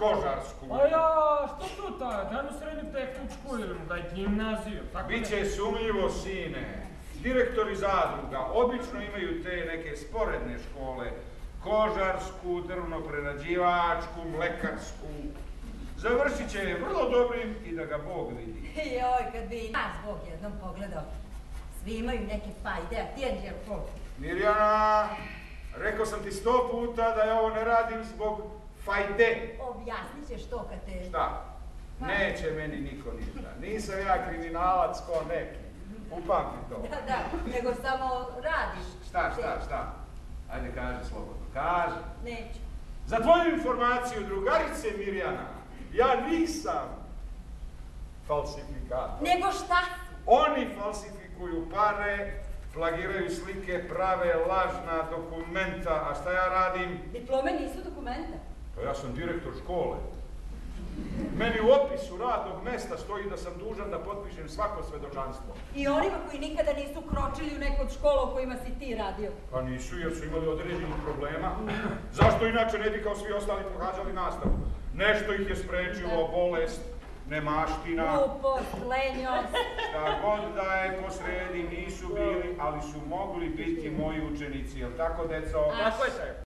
kožarsku. A ja, što tu taj? Daj mu srednju tehničku ili mu daj gimnaziju. Tako Biće sumljivo, sine. Direktori zadruga obično imaju te neke sporedne škole. Kožarsku, drvno-prerađivačku, mlekarsku. Završit će vrlo dobrim i da ga Bog vidi. Joj, kad bi nas Bog jednom pogledao. Svi imaju neke fajde, a ti Anđelko. Mirjana, rekao sam ti sto puta da ja ovo ne radim zbog fajde. Objasnit ćeš to kad te... Šta? Neće meni niko ništa. Nisam ja kriminalac ko neki. Upamti to. Da, da, nego samo radiš. Šta, šta, šta? Ajde kaži slobodno. Kaži. Neću. Za tvoju informaciju, drugarice Mirjana, ja nisam falsifikator. Nego šta? Oni falsifikuju pare, plagiraju slike, prave lažna dokumenta, a šta ja radim? Diplome nisu dokumenta. Pa ja sam direktor škole. Meni u opisu radnog mesta stoji da sam dužan da potpišem svako svedočanstvo. I onima koji nikada nisu kročili u neku od škola u kojima si ti radio. Pa nisu jer su imali određenih problema. Zašto inače ne bi kao svi ostali pohađali nastavu? Nešto ih je sprečilo, bolest, nemaština, Glupost, lenjost. šta god da je posredi nisu bili, ali su mogli biti moji učenici, jel tako deco? Tako je,